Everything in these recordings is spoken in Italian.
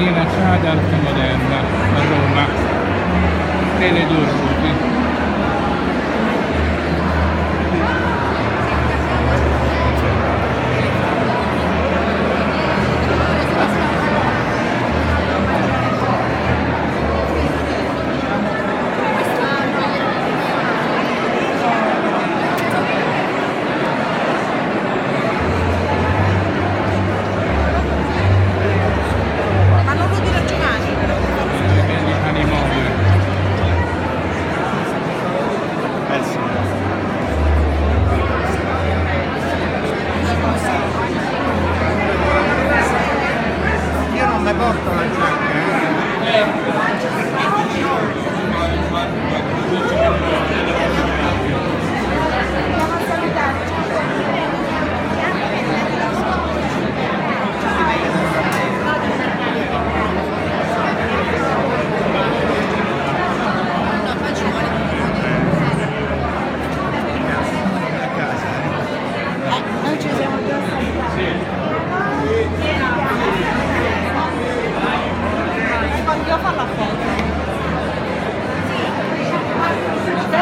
Marina Ciada Arte Moderna a Roma. Nelle due ruote.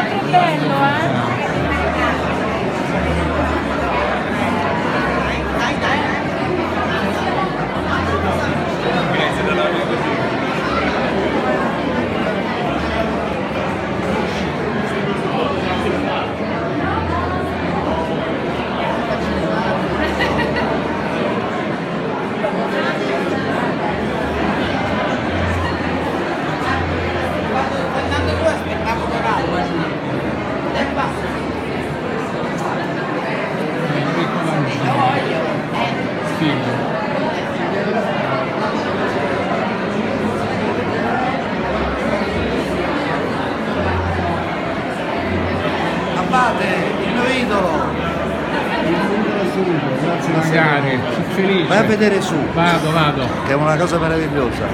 otro pelo, ¿eh? Abate, il mio idolo. Magari, sono felice. Vai a vedere su, Vado, vado. che è una cosa meravigliosa.